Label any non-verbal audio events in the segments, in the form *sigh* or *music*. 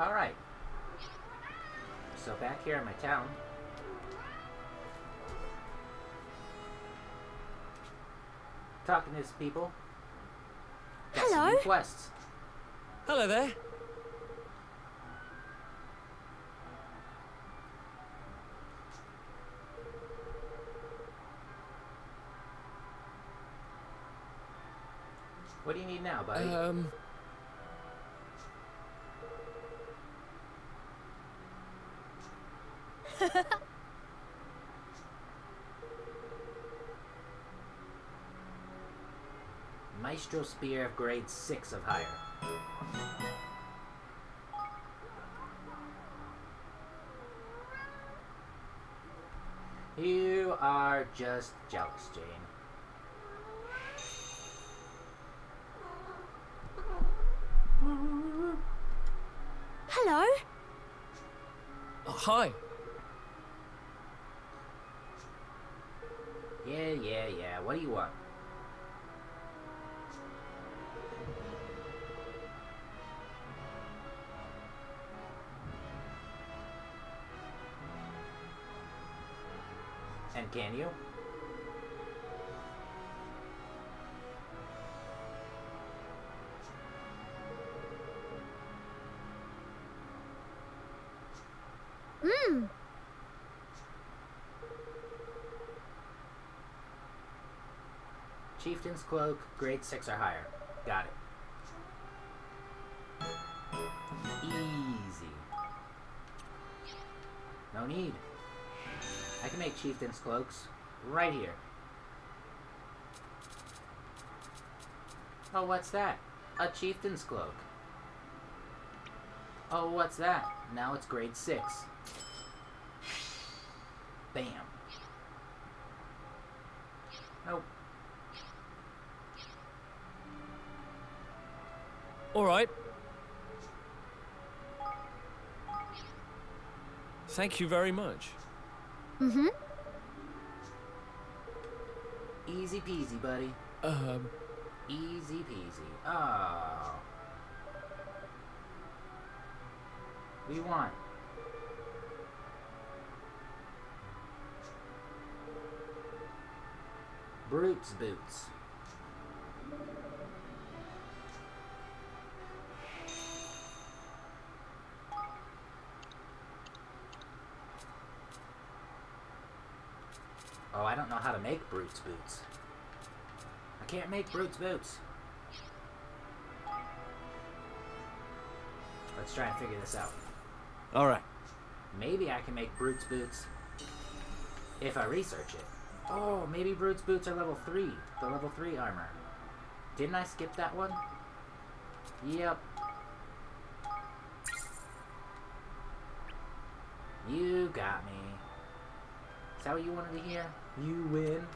Alright. So back here in my town. Talking to some people. Got some Hello? new quests. Hello there. What do you need now, buddy? Um, Maestro Spear of grade 6 of higher. You are just jealous, Jane. Hello? oh, hi. Yeah, yeah, yeah. What do you want? Can you? Hmm. Chieftain's Cloak, grade 6 or higher. Got it. Easy. No need. I can make Chieftain's Cloaks right here. Oh, what's that? A Chieftain's Cloak. Oh, what's that? Now it's grade 6. Bam. Nope. All right. Thank you very much. Mm-hmm. Easy peasy, buddy. Um, Easy peasy. Oh. We want. Brute's boots. Oh, I don't know how to make Brute's boots. I can't make Brute's boots. Let's try and figure this out. all right. Maybe I can make Brute's boots if I research it. Oh, maybe Brute's boots are level 3. The level 3 armor. Didn't I skip that one? Yep. You got me. Is that what you wanted to hear? You win.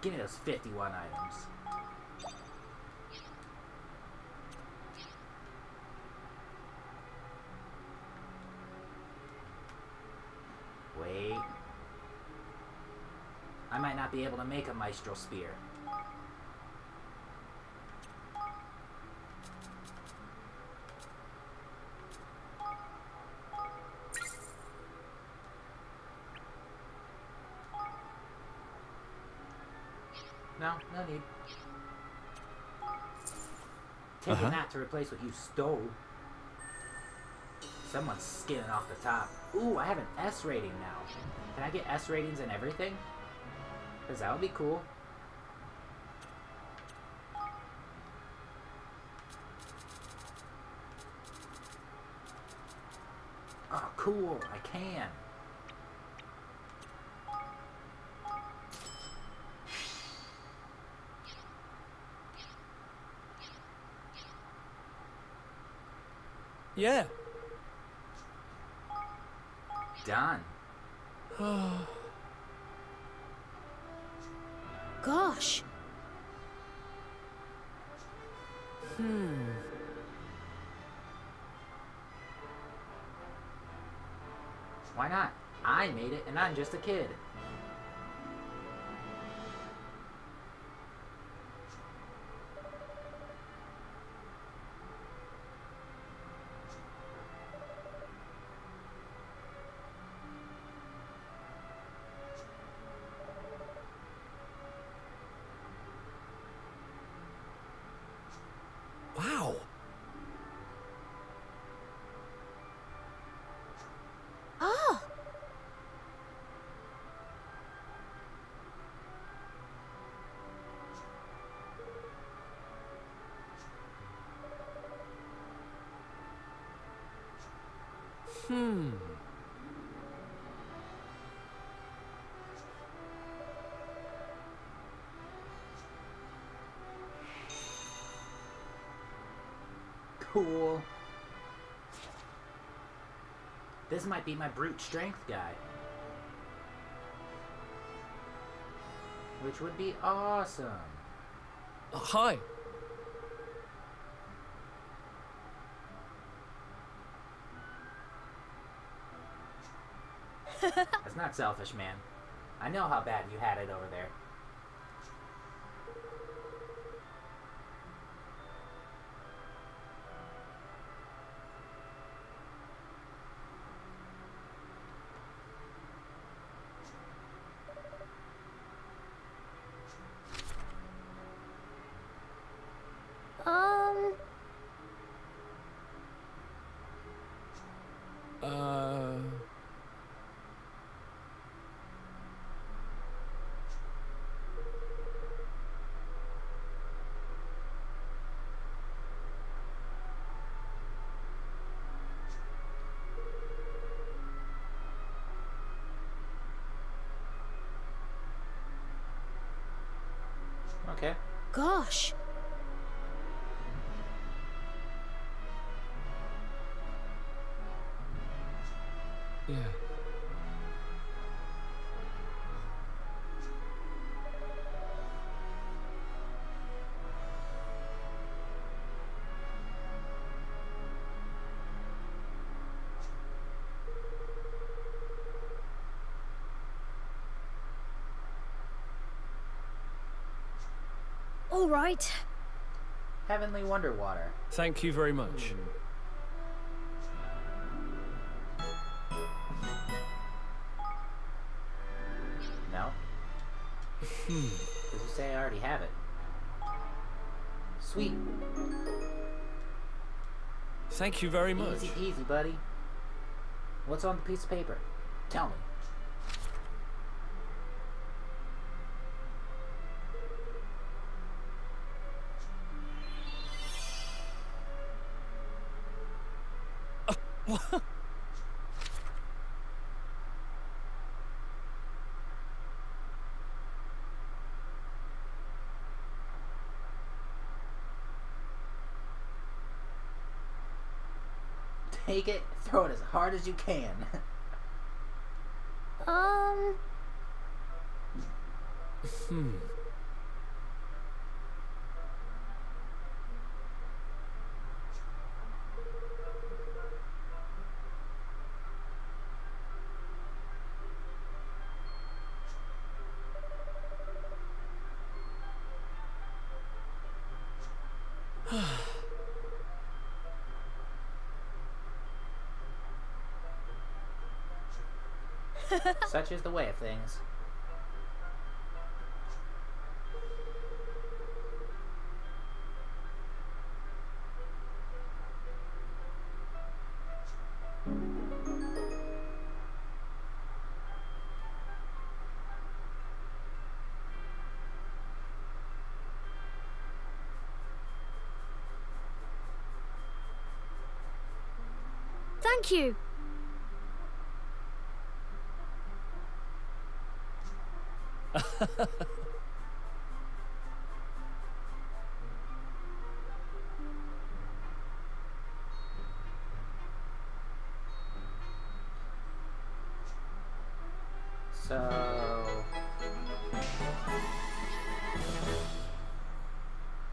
Give me those 51 items. Wait. I might not be able to make a Maestro Spear. No, no need. Taking Uh-huh. that to replace what you stole. Someone's skinning off the top. Ooh, I have an S rating now. Can I get S ratings and everything? Because that would be cool. Oh, cool. I can. Yeah. Done. *sighs* Gosh. Hmm. Why not? I made it and I'm just a kid. Hmm. Cool. This might be my brute strength guy. Which would be awesome. Uh, hi. That's not selfish, man. I know how bad you had it over there. Um, Uh. Okay. gosh. Yeah. All right. Heavenly Wonder Water. Thank you very much. No? Hmm. Because you say I already have it. Sweet. Thank you very much. Easy peasy, buddy. What's on the piece of paper? Tell me. *laughs* Take it, throw it as hard as you can. *laughs* Um, Hmm. *laughs* Such is the way of things. thank you. So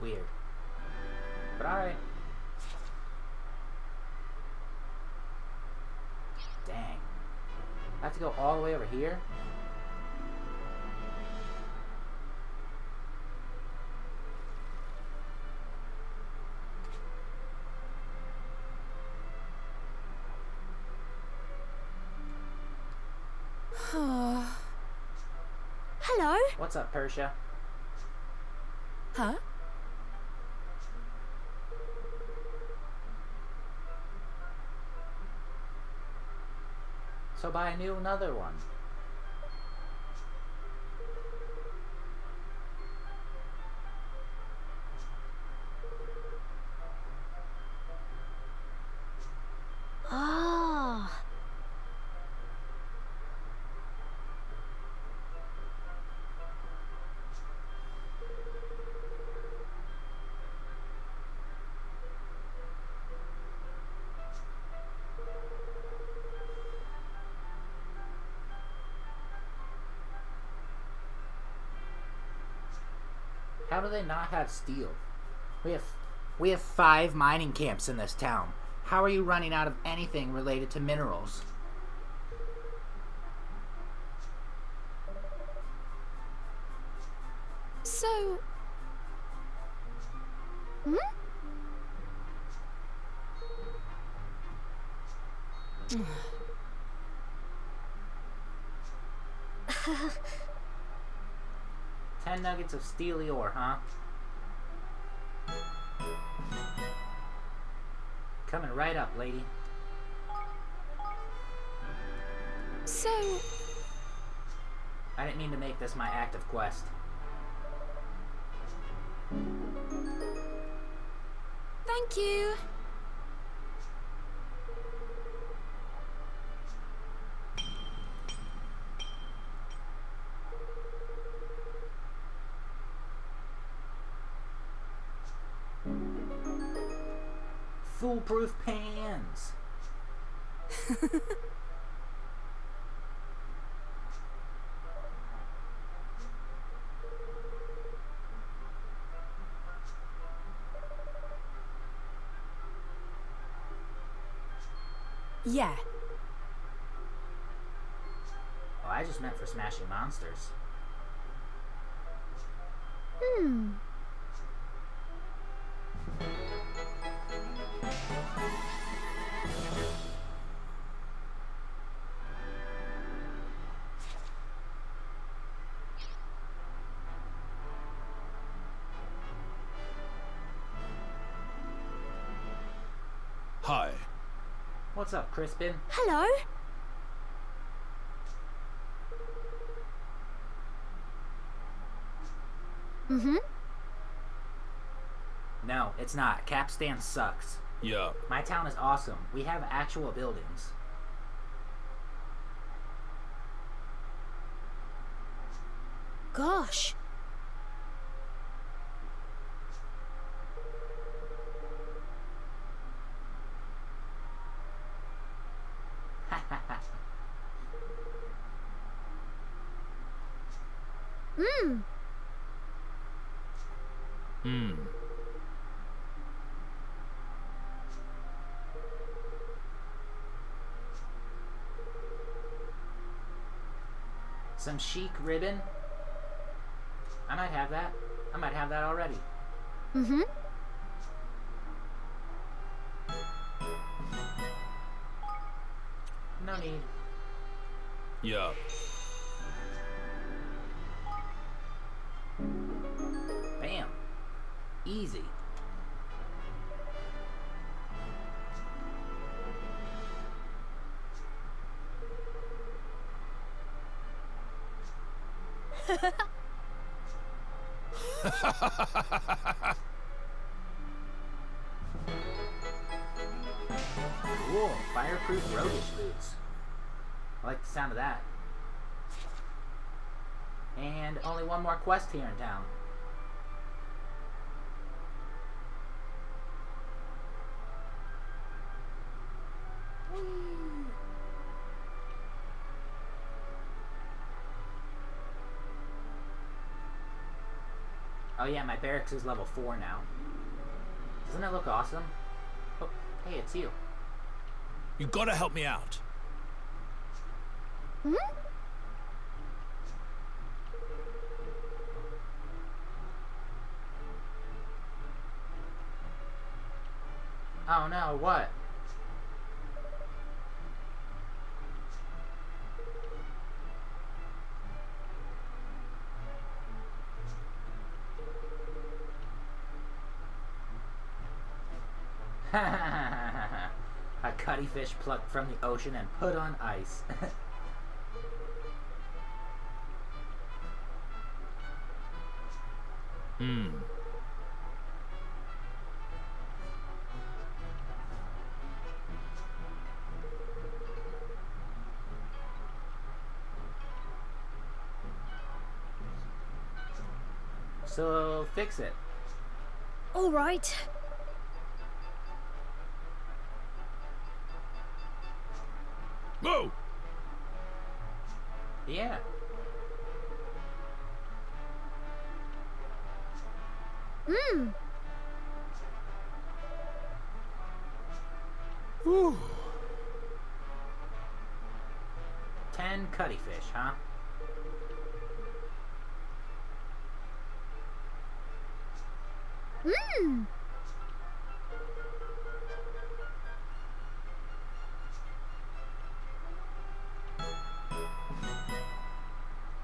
weird. But alright. Dang. I have to go all the way over here? Hello. What's up, Persia? Huh? So buy a new another one. How do they not have steel? We have we have five mining camps in this town. How are you running out of anything related to minerals? So. Hmm? Ten nuggets of steely ore, huh? Coming right up, lady. So. I didn't mean to make this my active quest. Thank you. Foolproof pans! *laughs* Yeah. Oh, I just meant for smashing monsters. Hmm. Hi. What's up, Crispin? Hello. Mm-hmm. No, it's not. Capstan sucks. Yeah. My town is awesome. We have actual buildings. Gosh. Hmm. Hmm. Some chic ribbon. I might have that. I might have that already. Mm-hmm. No need. Yeah. Bam. Easy. *laughs* cool. Fireproof roguish boots. I like the sound of that. And only one more quest here in town. Oh yeah, my barracks is level 4 now. Doesn't that look awesome? Oh, hey, it's you. You gotta help me out. Hmm? Oh no, what? A cuttyfish plucked from the ocean and put on ice. *laughs* Hmm. so fix it. All cutty fish, huh? Mmm.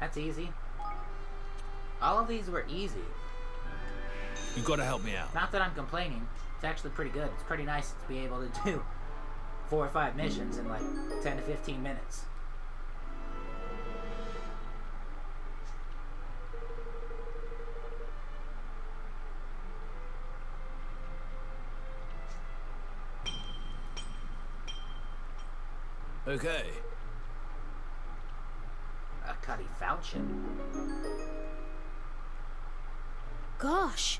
That's easy. All of these were easy. You gotta help me out. Not that I'm complaining. It's actually pretty good. It's pretty nice to be able to do *laughs* four or five missions in like 10 to 15 minutes. Okay. A cutty falchion. Gosh.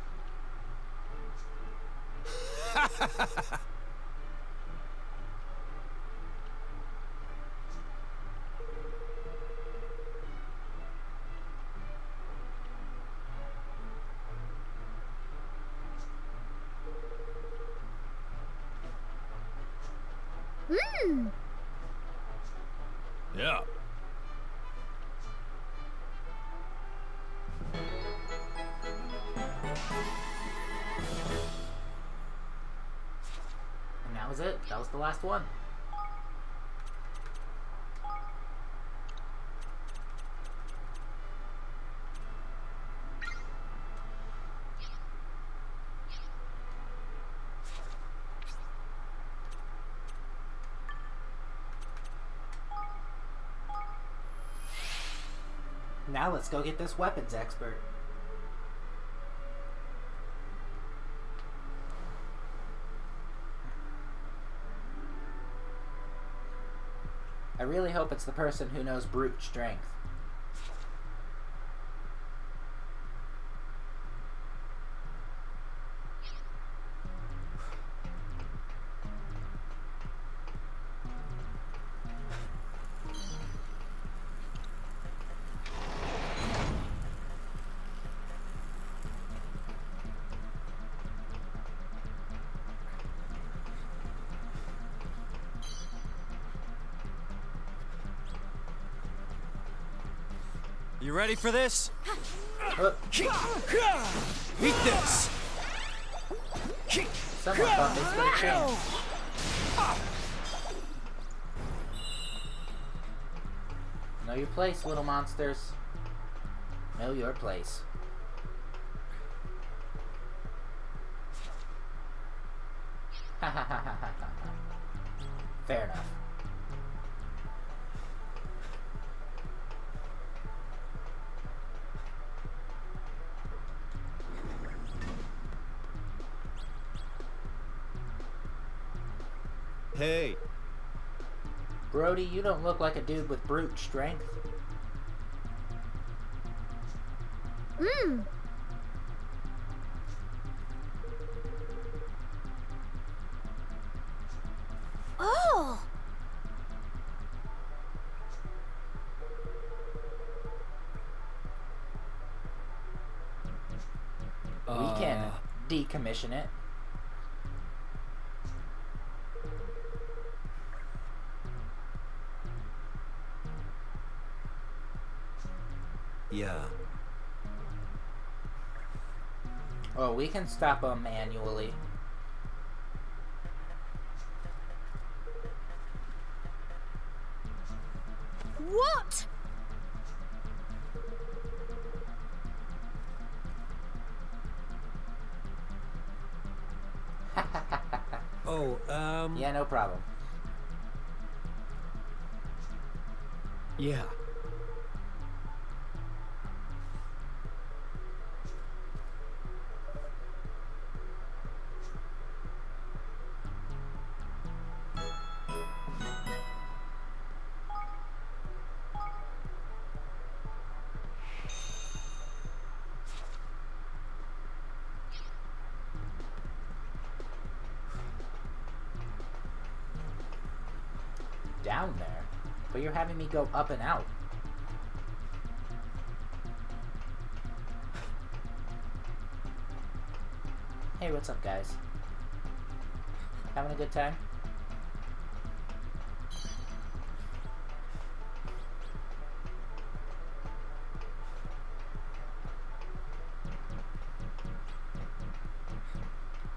Mmm. Yeah. And that was it. That was the last one. Now let's go get this weapons expert. I really hope it's the person who knows brute strength. You ready for this? Eat this! Know your place, little monsters. Know your place. Hey, Brodie, you don't look like a dude with brute strength. Mmm. Oh. we can Uh. decommission it. We can stop them manually. What? *laughs* Oh, um. Yeah, no problem. Yeah. You're having me go up and out. Hey, what's up, guys? Having a good time?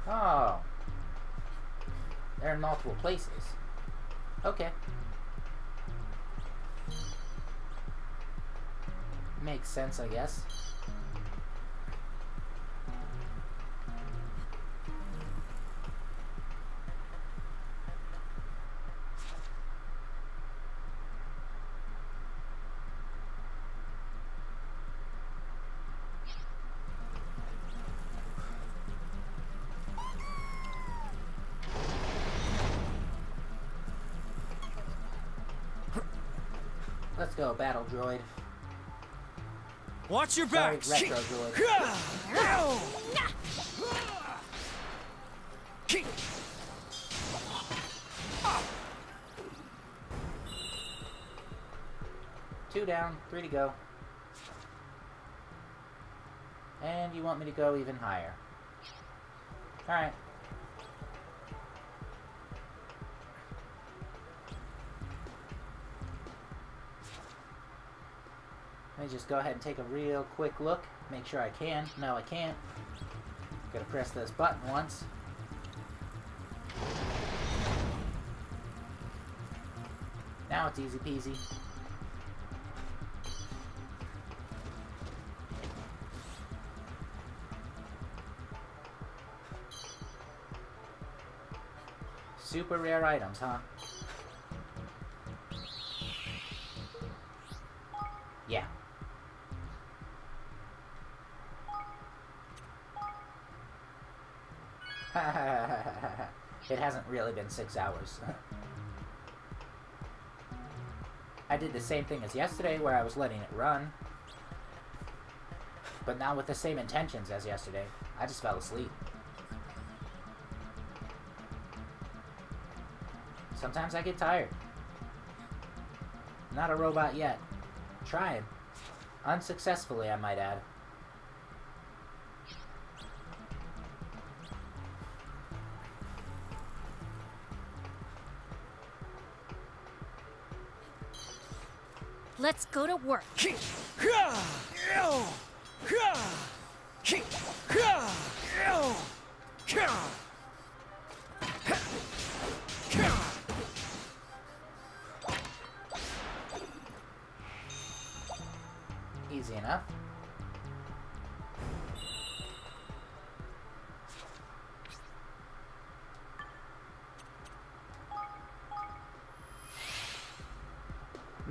Oh. They're in multiple places. Sense, I guess. Let's go, battle droid. Watch your back. retro. Two down, three to go. And you want me to go even higher. Alright. Me just go ahead and take a real quick look. Make sure I can. No, I can't. Gotta press this button once. Now it's easy peasy. Super rare items, huh? Really been six hours. I did the same thing as yesterday where I was letting it run. But not with the same intentions as yesterday. I just fell asleep. Sometimes I get tired. Not a robot yet. Trying. Unsuccessfully, I might add. Go to work.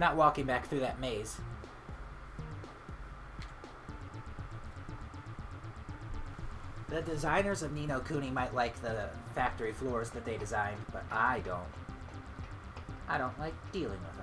Not walking back through that maze. The designers of Ni no Kuni might like the factory floors that they designed, but I don't. I don't like dealing with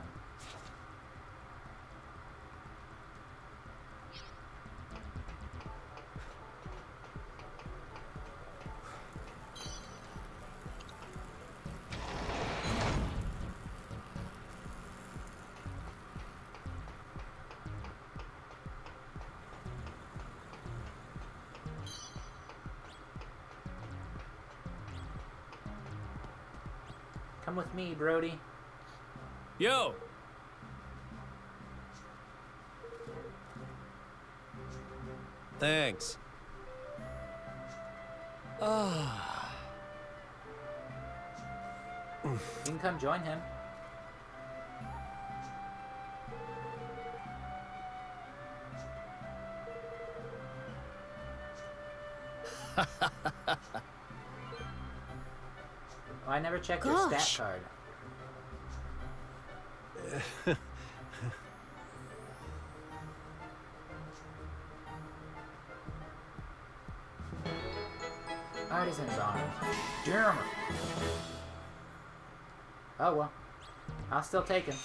Come with me, Brodie. Yo! Thanks. Ah. You can come join him. Never checked your stat Gosh. card. *laughs* Artisan's arm. Damn it. Oh well. I'll still take him.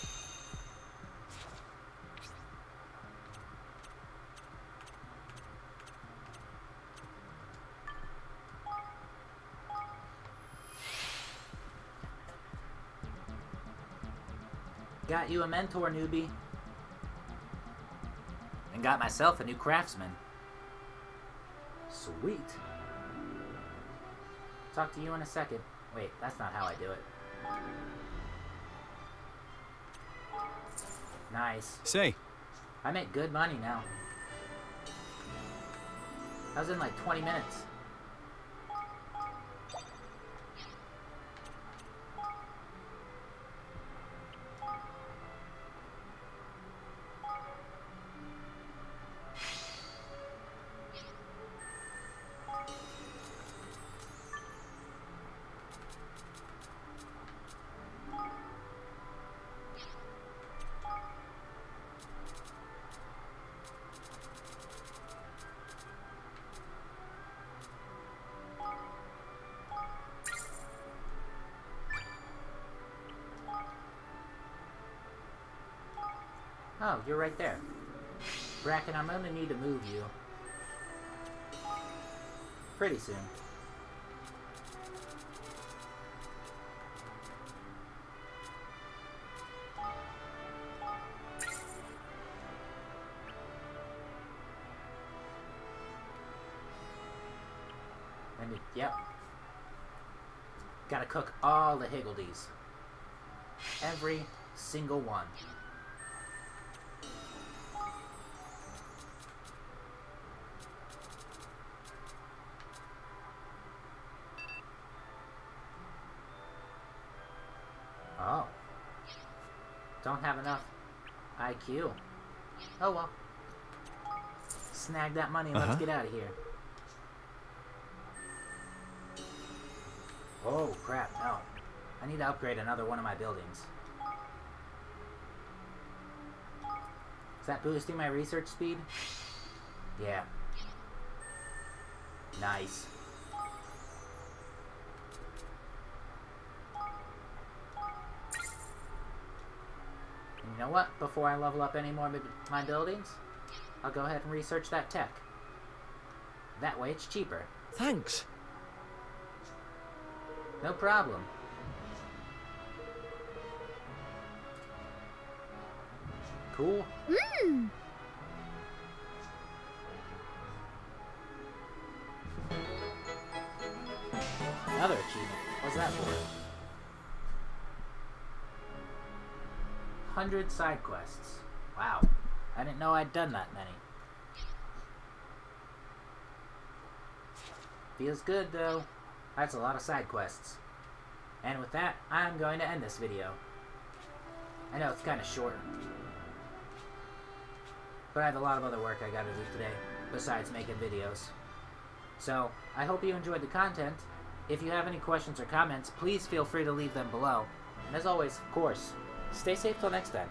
Got you a mentor, newbie. And got myself a new craftsman. Sweet. Talk to you in a second. Wait, that's not how I do it. Nice. Say, I make good money now. I was in like 20 minutes. Oh, you're right there. Bracken, I'm gonna need to move you. Pretty soon. Let me, yep. Gotta cook all the higgledies. Every single one. IQ. Oh well. Snag that money and Uh-huh. let's get out of here. Oh crap, no. I need to upgrade another one of my buildings. Is that boosting my research speed? Yeah. Nice. Know what? Before I level up any more of my buildings, I'll go ahead and research that tech. That way it's cheaper. thanks. No problem. Cool. Mmm. Another achievement. What's that for? 100 side quests. Wow. I didn't know I'd done that many. Feels good, though. That's a lot of side quests. And with that, I'm going to end this video. I know it's kind of short. But I have a lot of other work I gotta do today, besides making videos. So, I hope you enjoyed the content. If you have any questions or comments, please feel free to leave them below. And as always, of course, stay safe till next time.